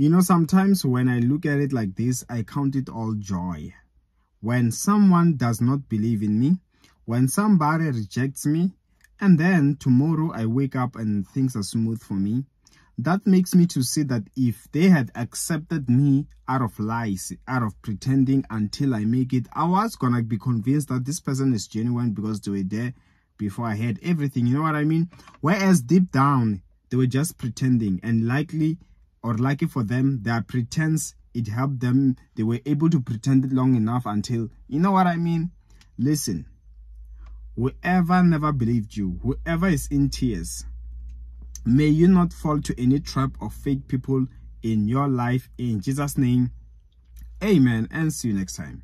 You know, sometimes when I look at it like this, I count it all joy. When someone does not believe in me, when somebody rejects me, and then tomorrow I wake up and things are smooth for me, that makes me to see that if they had accepted me out of lies, out of pretending until I make it, I was gonna be convinced that this person is genuine because they were there before I had everything. You know what I mean? Whereas deep down, they were just pretending and likely or lucky for them, their pretense, it helped them. They were able to pretend it long enough until, you know what I mean? Listen, whoever never believed you, whoever is in tears, may you not fall to any trap of fake people in your life. In Jesus' name, amen. And see you next time.